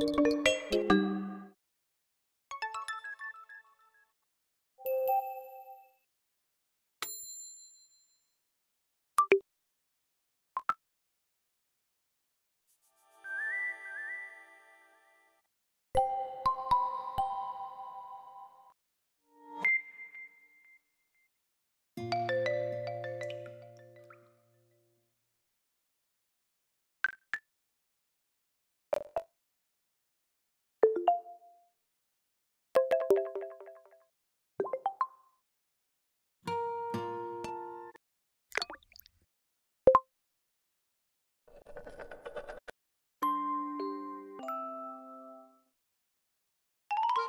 Música